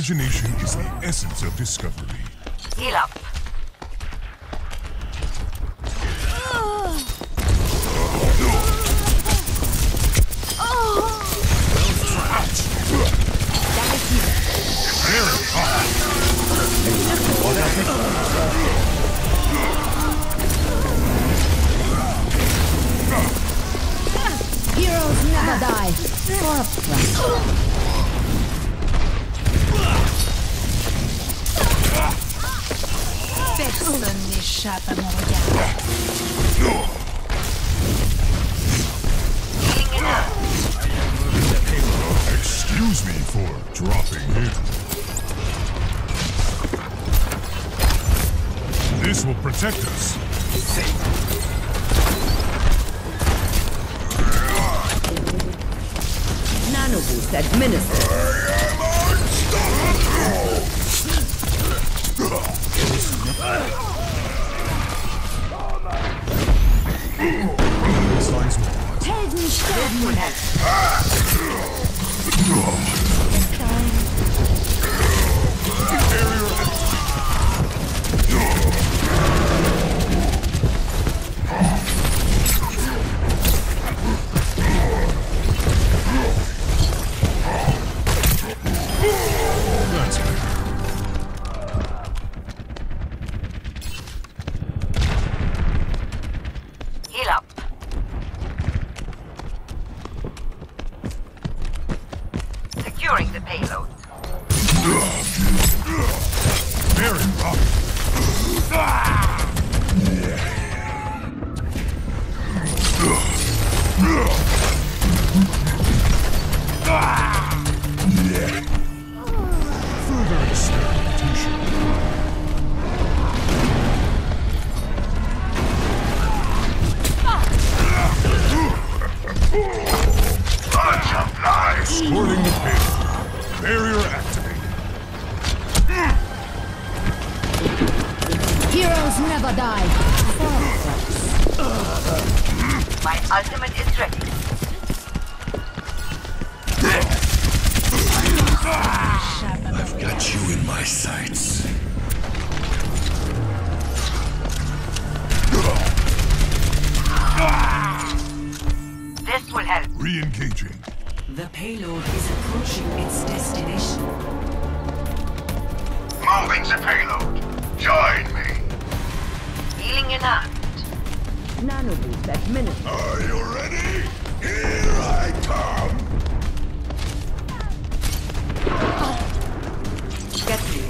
Imagination is the essence of discovery. Heal up. Heroes never die. Corruption. Personne n'échappe à mon. Healing it up. Excuse me for dropping in. This will protect us. Nanoboost administered. Sterben. Securing the payload. Very rough. Ah! Never die. My ultimate is ready. I've got you in my sights. This will help. Re-engaging. The payload is approaching its destination. Moving the payload. Join me. Healing in hand. Nanoboost administered. Are you ready? Here I come. Get clear.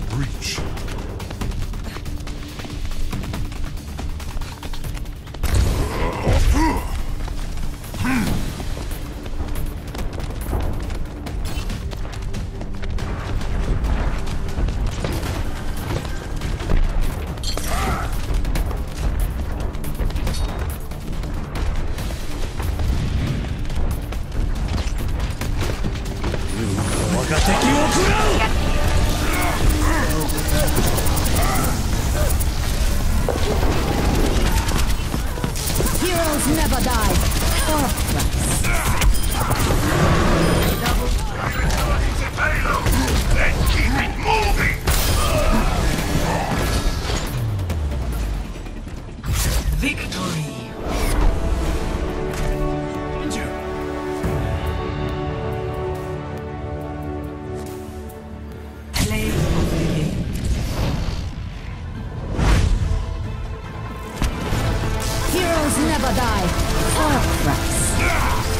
breach. Ooh, Heroes never die. Oh, never die. For.